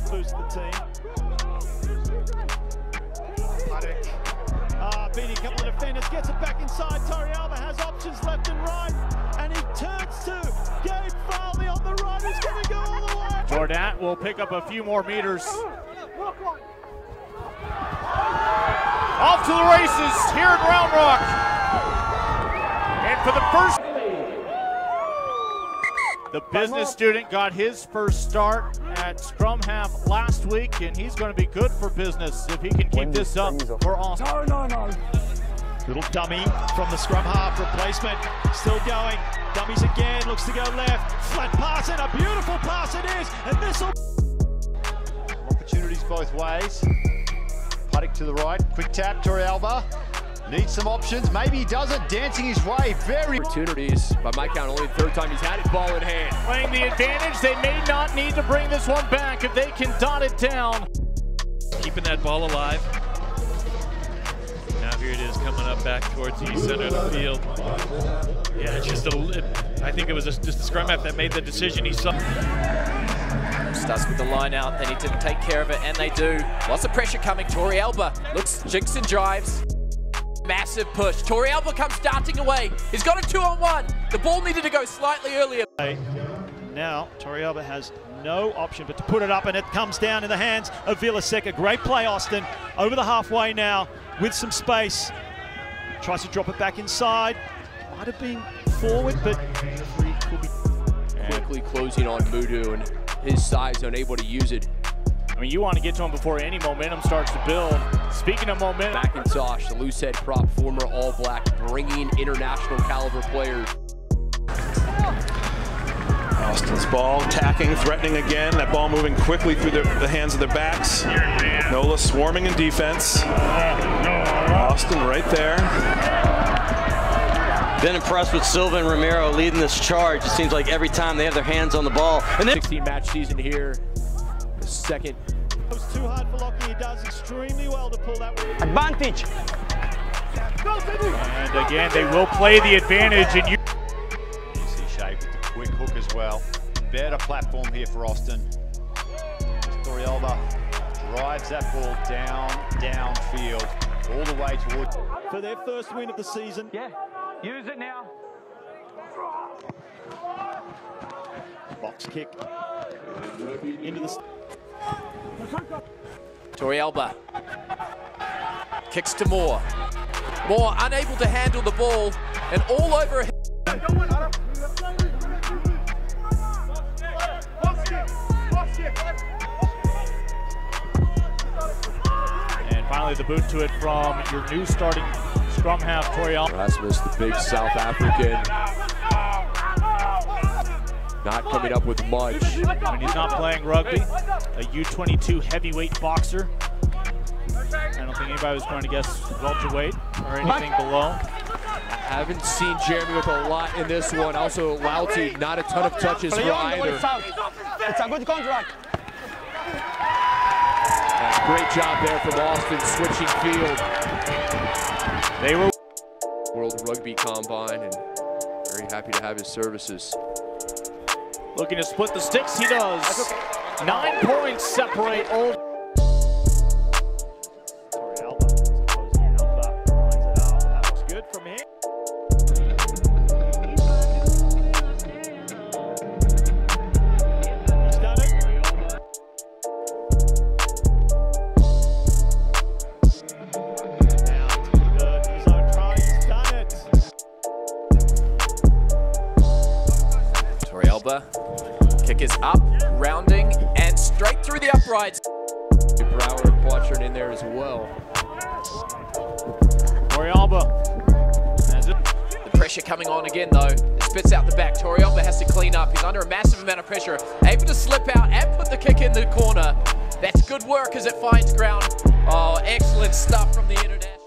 will boost the team. Paddock. Ah, beating a couple of defenders, gets it back inside. Torrealba has options left and right, and he turns to Gabe Farley on the right, who's going to go all the way. Jordan will pick up a few more meters. Off to the races here in Round Rock. And for the first the business student got his first start at scrum half last week, and he's going to be good for business if he can keep this up for Austin. No, no, no. Little dummy from the scrum half replacement. Still going. Dummies again. Looks to go left. Flat pass and a beautiful pass it is. And this will. Opportunities both ways. Putting to the right. Quick tap. Torrealba needs some options. Maybe he does it. Dancing his way. Very. Opportunities. By my count, only the third time he's had his ball in hand. Playing the advantage, they may not need to bring this one back if they can dot it down. Keeping that ball alive. Now here it is coming up back towards the center of the field. Yeah, it's just a. I think it was just the scrum half that made the decision. He saw. Starts with the line out, they need to take care of it, and they do. Lots of pressure coming. Torrealba looks, jinks and drives. Massive push. Torrealba comes darting away. He's got a two on one. The ball needed to go slightly earlier. Now, Torrealba has no option but to put it up, and it comes down in the hands of Villaseca. Great play, Austin. Over the halfway now with some space. Tries to drop it back inside. Might have been forward, but Quickly closing on Mudu and his size unable to use it. I mean, you want to get to him before any momentum starts to build. Speaking of momentum, McIntosh, the loose head prop, former All Black, bringing international caliber players. Austin's ball, attacking, threatening again. That ball moving quickly through the, the hands of their backs. Nola swarming in defense. Austin right there. Been impressed with Silva and Romero leading this charge. It seems like every time they have their hands on the ball. And then 16 match season here. The second. It was too hard for Lockie. He does extremely well to pull that one. Advantage. and again, they will play the advantage. And you. Easy shape with the quick hook as well. Better platform here for Austin. Torrealba drives that ball down, downfield, all the way towards. For their first win of the season. Yeah, use it now. Box kick into the. Torrealba kicks to Moore. Moore unable to handle the ball and all over. And finally, the boot to it from your new starting scrum half, Torrealba. Rasmus, the big South African. Not coming up with much. When he's not playing rugby, a U22 heavyweight boxer. I don't think anybody was going to guess welterweight or anything below. I Haven't seen Jeremy with a lot in this one. Also, Lauti, not a ton of touches for either. It's a good contract. Great job there from Austin, switching field. They were World Rugby Combine, and very happy to have his services. Looking to split the sticks. He does. Nine points separate Old. It up, lines it up. That good from. Torrealba kick is up, rounding and straight through the uprights. Brower and in there as well. Torrealba has it. The pressure coming on again though. It spits out the back. Torrealba has to clean up. He's under a massive amount of pressure. Able to slip out and put the kick in the corner. That's good work as it finds ground. Oh, excellent stuff from the internet.